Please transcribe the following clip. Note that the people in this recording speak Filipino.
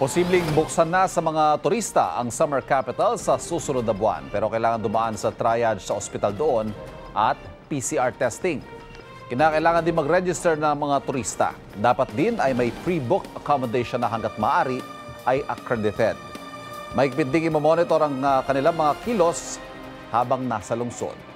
Posibleng buksan na sa mga turista ang summer capital sa susunod na buwan. Pero kailangan dumaan sa triage sa ospital doon at PCR testing. Kinakailangan din mag-register ng mga turista. Dapat din ay may pre-booked accommodation na hanggat maaari ay accredited. Mahigpit ding monitor ang ah, kanilang mga kilos habang nasa lungsod.